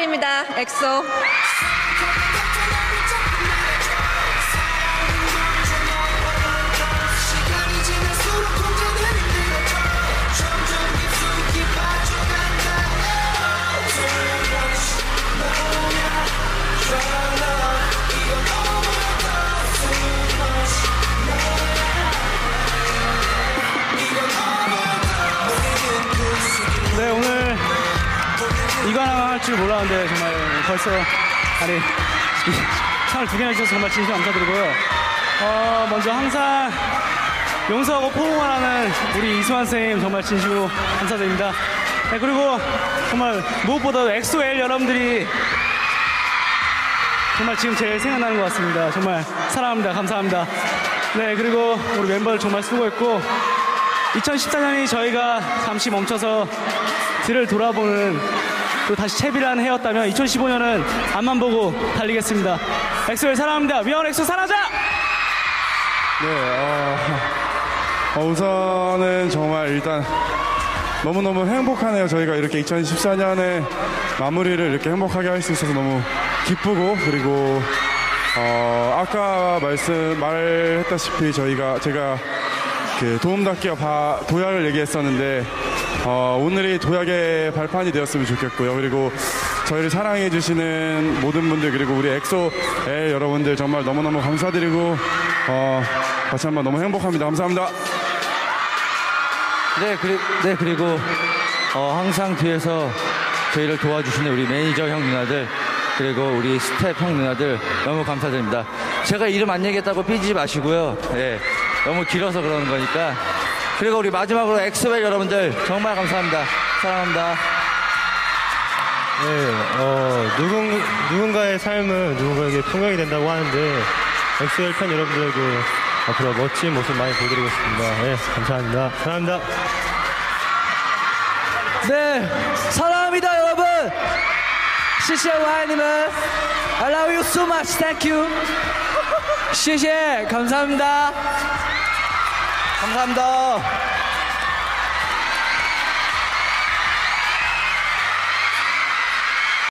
축하드립니다. 엑소. 시간이 지날 수록 공전은 힘들어져 점점 깊숙이 빠져간다 Too much 너야 Your love 이건 너무하다 Too much 너야 이건 너무하다 너에겐 그 시기 네 오늘 이거 하나 할줄 몰랐는데 정말 벌써 아니 이 상을 두 개나 주셔서 정말 진심 감사드리고요. 어 먼저 항상 용서하고 포옹하는 우리 이수환 선생님 정말 진심으로 감사드립니다. 네, 그리고 정말 무엇보다도 엑소엘 여러분들이 정말 지금 제일 생각나는 것 같습니다. 정말 사랑합니다. 감사합니다. 네 그리고 우리 멤버들 정말 수고했고 2014년이 저희가 잠시 멈춰서 뒤를 돌아보는 또 다시 채비를 하는 해였다면 2015년은 앞만 보고 달리겠습니다. 엑소를 사랑합니다. We are one 엑소 사랑하자! 네, 어, 어, 우선은 정말 일단 너무너무 행복하네요. 저희가 이렇게 2014년에 마무리를 이렇게 행복하게 할 수 있어서 너무 기쁘고 그리고 어, 아까 말씀 말했다시피 저희가 제가 그 도움닫기와 바- 도약을 얘기했었는데 어, 오늘이 도약의 발판이 되었으면 좋겠고요. 그리고 저희를 사랑해 주시는 모든 분들 그리고 우리 엑소의 여러분들 정말 너무너무 감사드리고 어, 다시 한번 너무 행복합니다. 감사합니다. 네, 그리, 네 그리고 어, 항상 뒤에서 저희를 도와주시는 우리 매니저 형 누나들 그리고 우리 스텝 형 누나들 너무 감사드립니다. 제가 이름 안 얘기했다고 삐지지 마시고요. 네, 너무 길어서 그러는 거니까. 그리고 우리 마지막으로 엑스웰 여러분들 정말 감사합니다. 사랑합니다. 네, 어, 누군, 누군가의 삶은 누군가에게 풍경이 된다고 하는데, 엑소엘 팬 여러분들에게 앞으로 멋진 모습 많이 보여드리고 싶습니다. 네, 감사합니다. 사랑합니다. 네, 사랑합니다, 여러분. 시시해 와이님은 I love you so much. Thank you. 시시해, 감사합니다. 감사합니다.